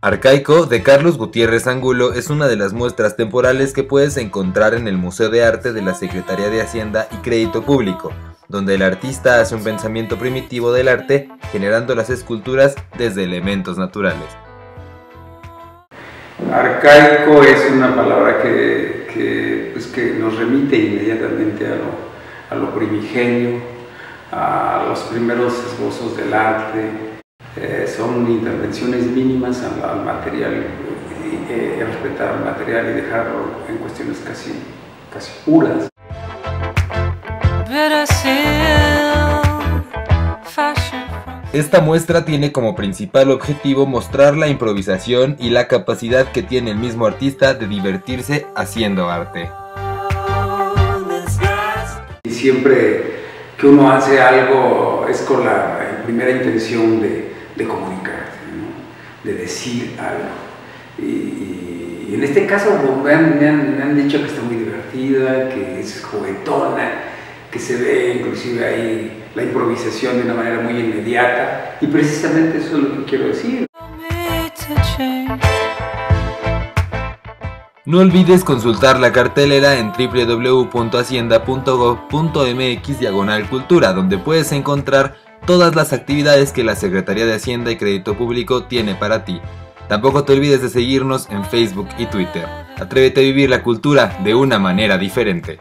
Arcaico de Carlos Gutiérrez Angulo es una de las muestras temporales que puedes encontrar en el Museo de Arte de la Secretaría de Hacienda y Crédito Público, donde el artista hace un pensamiento primitivo del arte generando las esculturas desde elementos naturales. Arcaico es una palabra que, que, pues nos remite inmediatamente a lo, a lo, primigenio, a los primeros esbozos del arte. Eh, son intervenciones mínimas al, al material, y, eh, respetar el material y dejarlo en cuestiones casi, casi puras. Esta muestra tiene como principal objetivo mostrar la improvisación y la capacidad que tiene el mismo artista de divertirse haciendo arte. Y siempre que uno hace algo es con la primera intención de, de comunicarse, ¿no? de decir algo. Y, en este caso me han, me, han, me han dicho que está muy divertida, que es juguetona, que se ve inclusive ahí la improvisación de una manera muy inmediata y precisamente eso es lo que quiero decir. No olvides consultar la cartelera en www.hacienda.gov.mx diagonal cultura, donde puedes encontrar todas las actividades que la Secretaría de Hacienda y Crédito Público tiene para ti. Tampoco te olvides de seguirnos en Facebook y Twitter. Atrévete a vivir la cultura de una manera diferente.